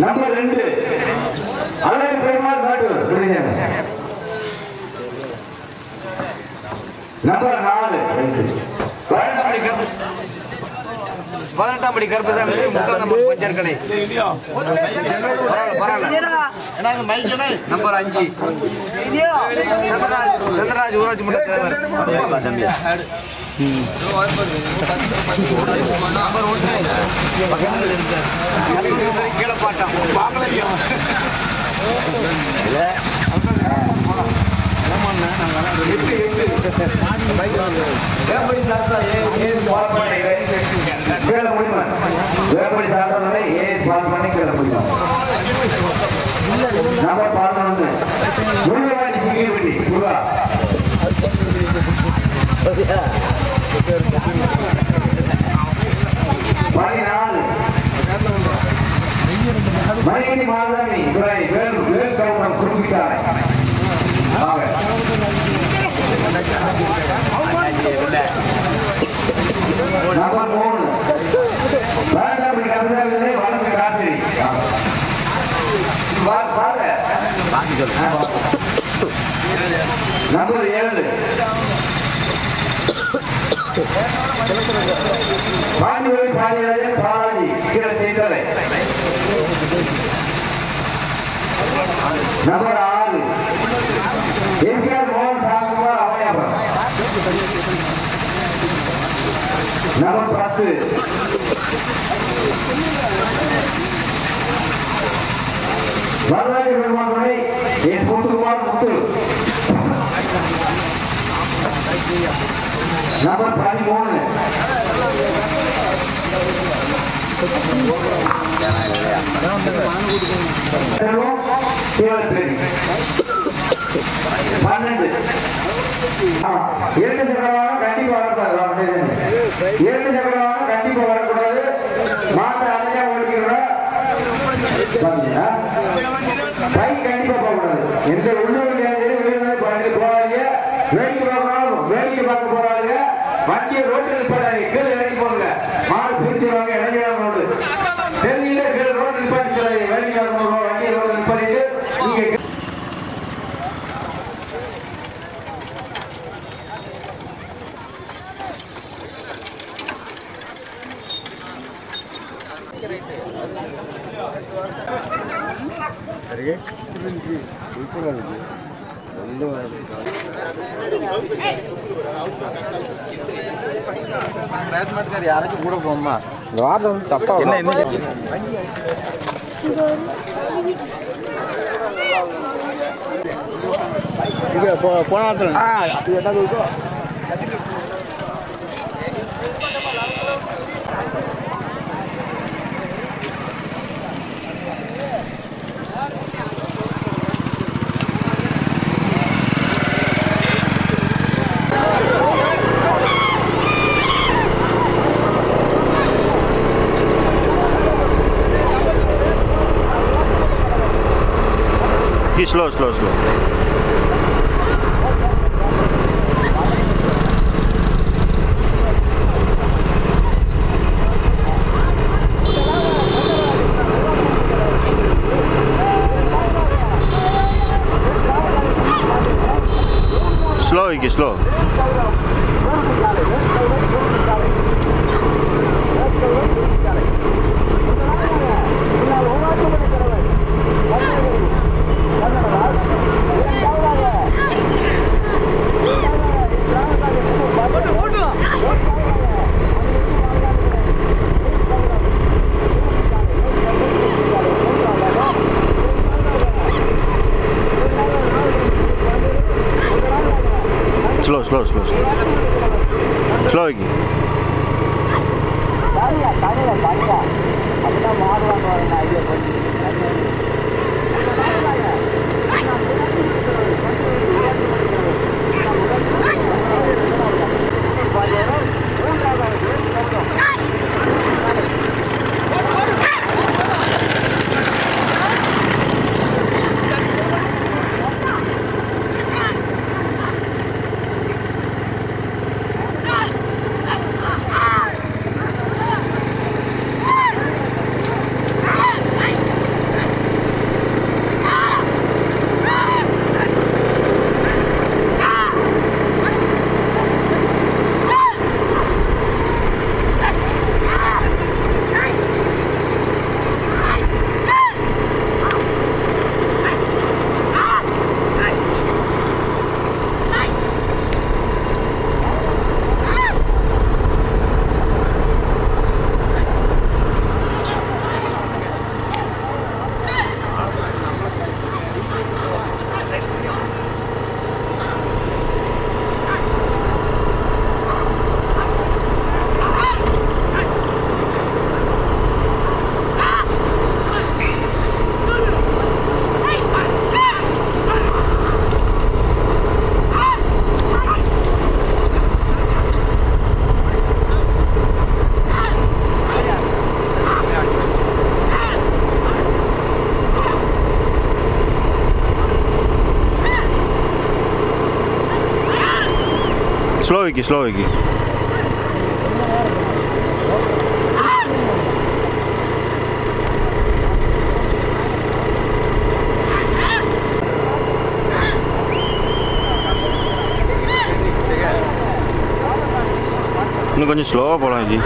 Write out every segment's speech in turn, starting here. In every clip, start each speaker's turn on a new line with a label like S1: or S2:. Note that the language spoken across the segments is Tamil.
S1: நம்பர் ரெண்டு அழகு பெருமாள் காட்டூர் நம்பர் நாலு பதினெட்டாம் படி கருப்பசாமி முக்கால் நம்பர் பஞ்சர் கடை நம்பர் அஞ்சு. சந்திரராஜ் சந்திரராஜ் ஊராட்சி மன்ற தலைவர். தம்பி. நம்பர் ஒன்று. கீழப்பாட்டம் வேப்படி சாஸ்திரா ஏ ஏ பண்ணி கீழே முடியுமா வேப்படி சாஸ்திரா ஏ பால் பண்ணி கீழே முடியுமா நம்பர் பதினொன்று முருகவாடி சிங்கிப்பட்டி முருகா பதினாலு மணிமணி மாதாமி துறை வேல் வேல் கவுண்டம் குறிப்பிட்டாரை ஆக நம்பர் மூணு வேண்டாம் கவிதை வழக்கு காத்திரி பாரு நம்பர் ஏழு பாண்டிவரை பாடியராஜன் பாலாஜி கீழே செய்தலை நம்பர் ஆறு எஸ்ஆர் ナノプラス。ワンライブの場合エスコートワールドナノプ。ラスモーネ Pero, ¿qué va? பன்னெண்டு ஆ, இரண்டு சக்கரவாகம் கண்டிப்பா வரக்கூடாது இரண்டு சக்கரவாகம் கண்டிப்பா வரக்கூடாது. மாட்டை அடையா ஓடிக்கிறோம் பைக் கண்டிப்பா போகக்கூடாது. எந்த உள்ளூர் வெளியூர் போகாதீங்க. வேடிக்கை பார்க்கணும் பார்க்க போறாங்க வண்டியை ரோட்டில் போடாது பேட்மெண்ட்கார் யாராச்சும் கூட போமா வாதம் தப்பா என்ன என்ன இது போ- போன
S2: slow, slow, slow. slow, slow. slow iki, slow iki. Ini kan slow apa lagi?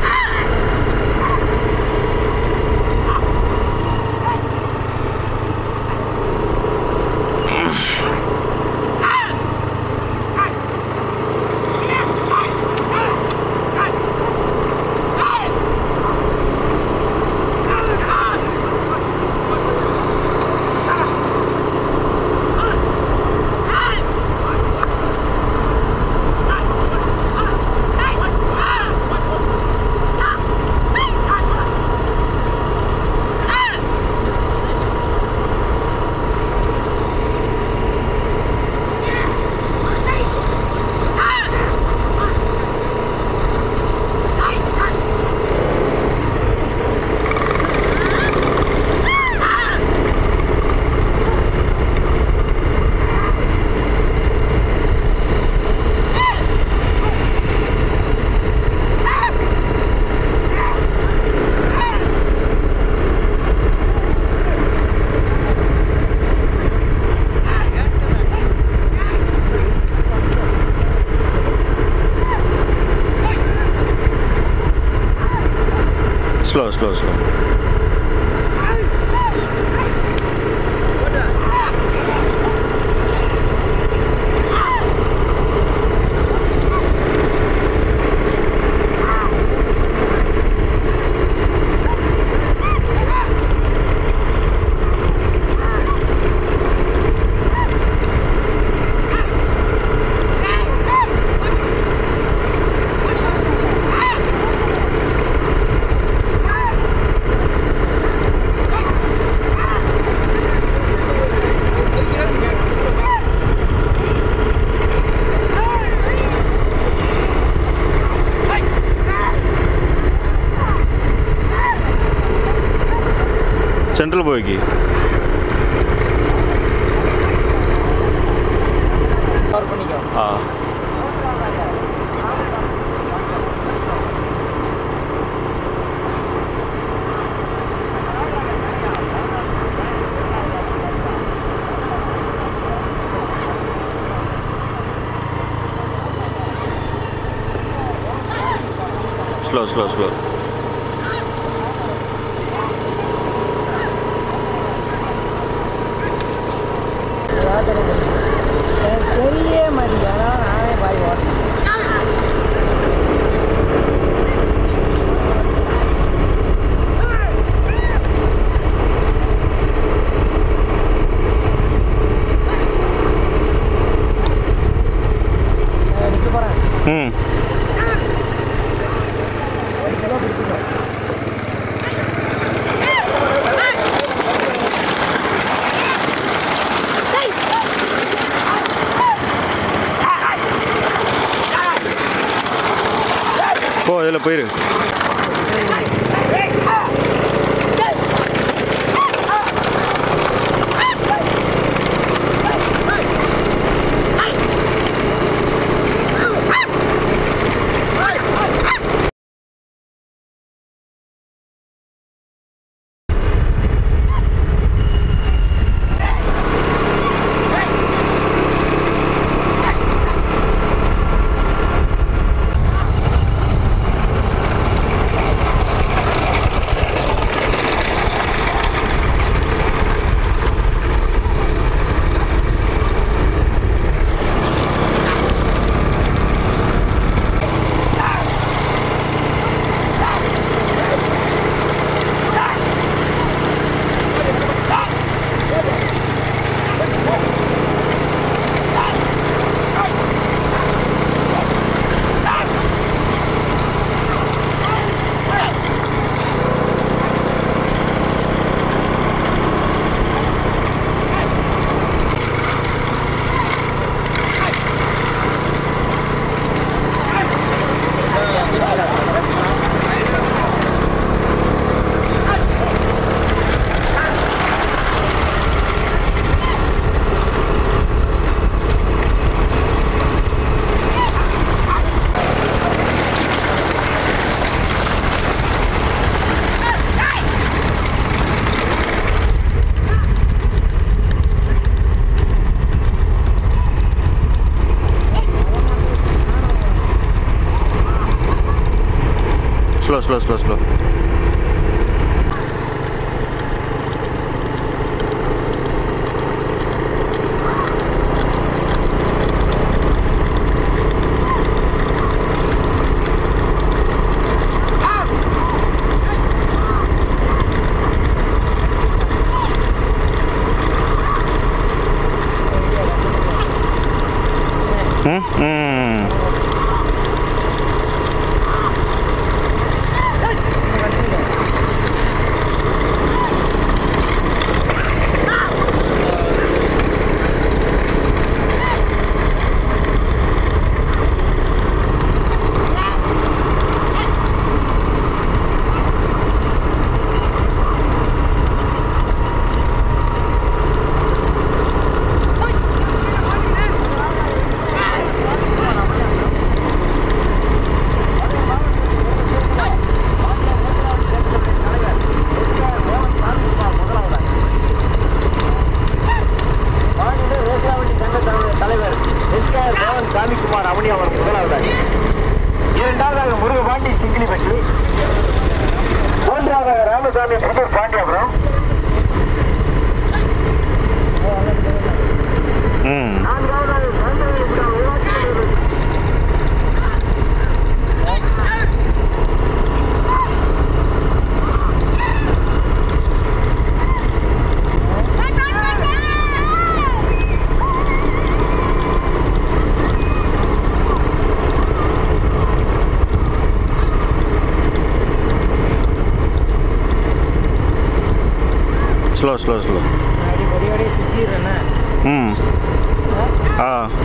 S2: Ah! explosive. होगी। हाँ। Slow slow slow 超る。Hmm. Ah.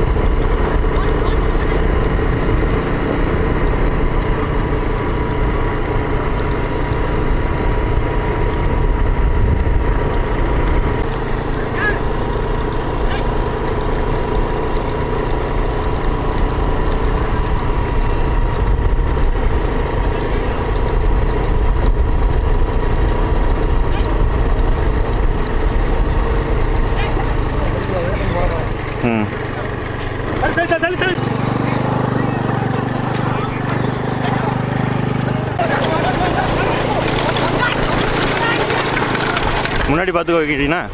S2: ना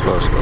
S2: close, close.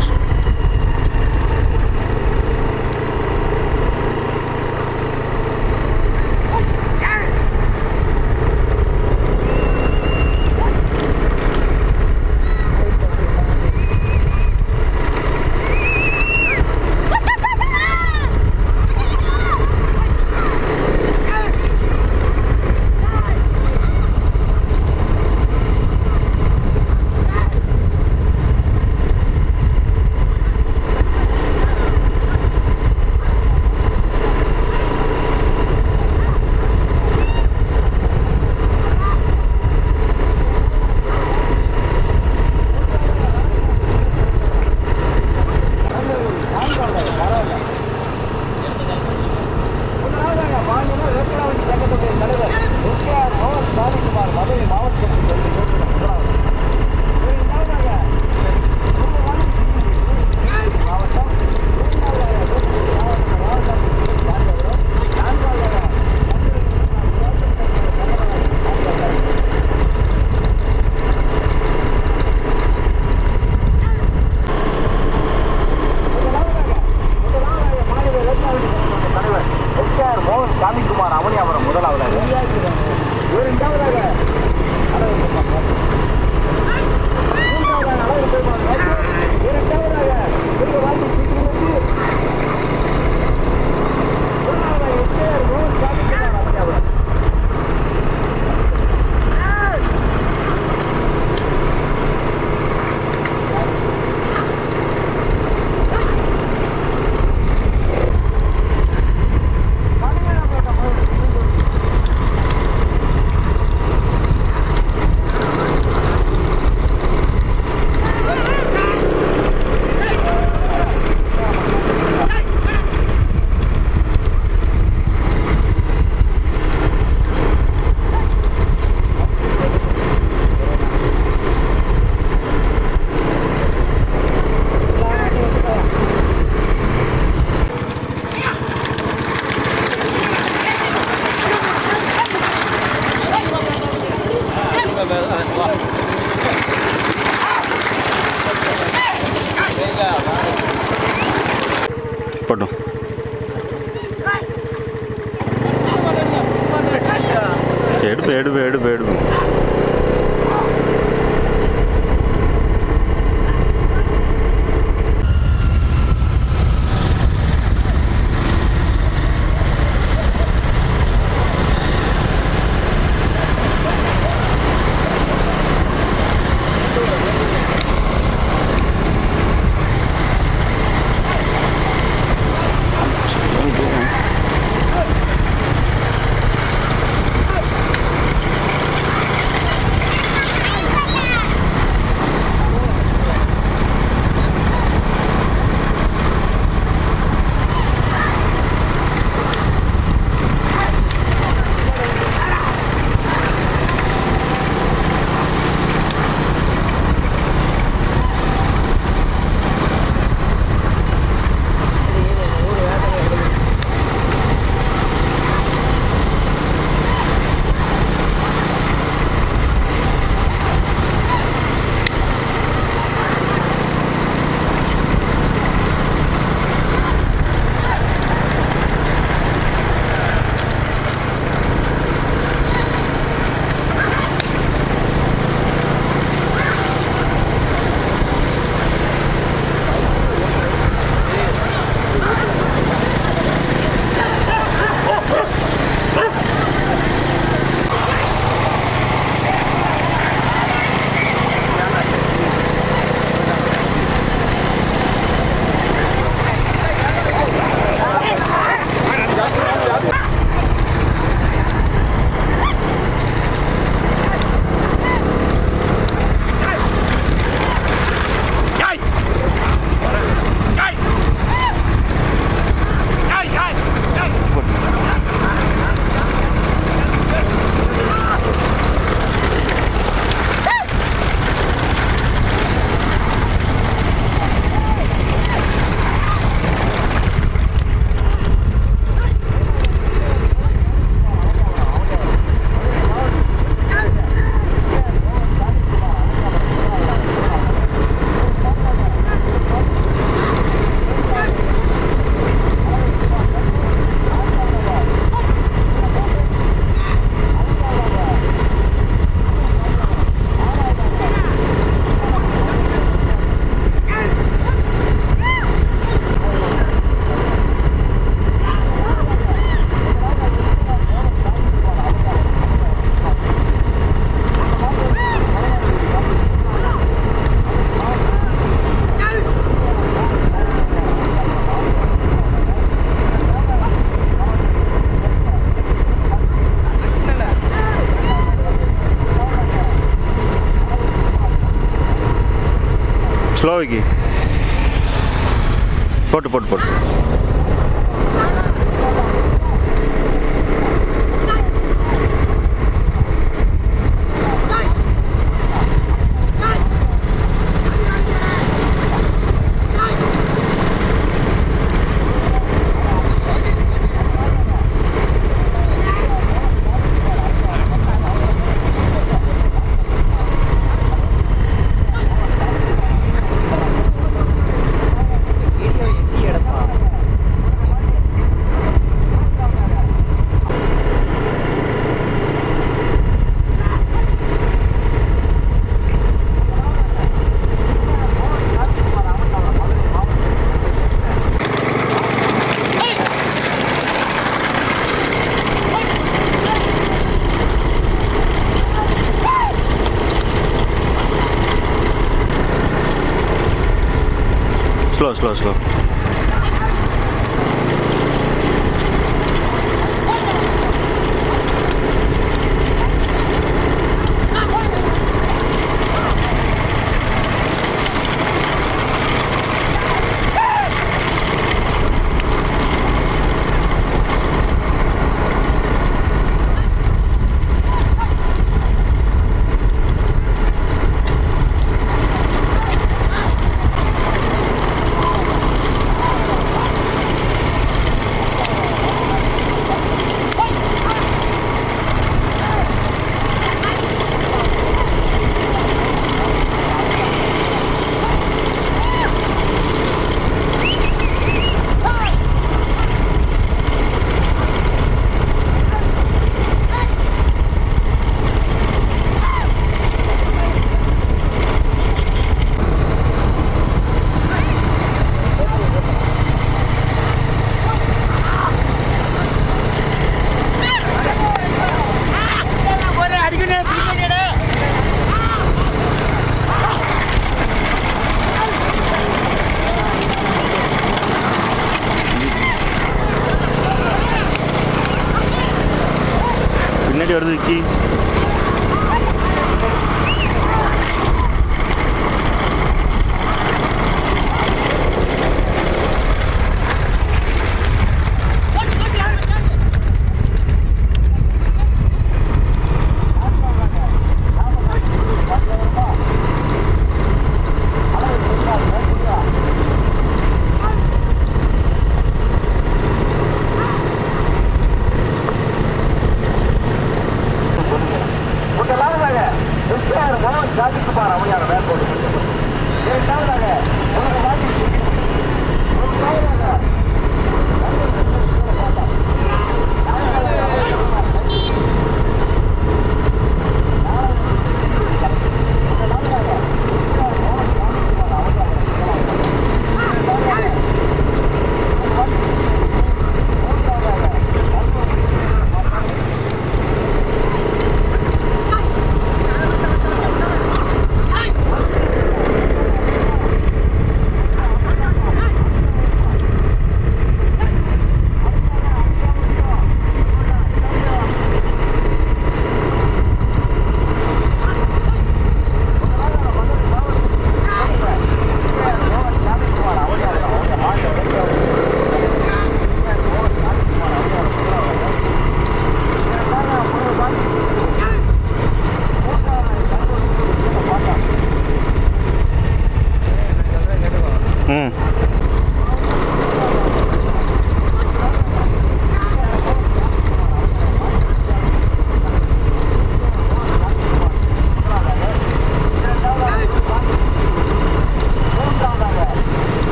S2: ஸ்லோ வைக்கி போட்டு போட்டு போட்டு.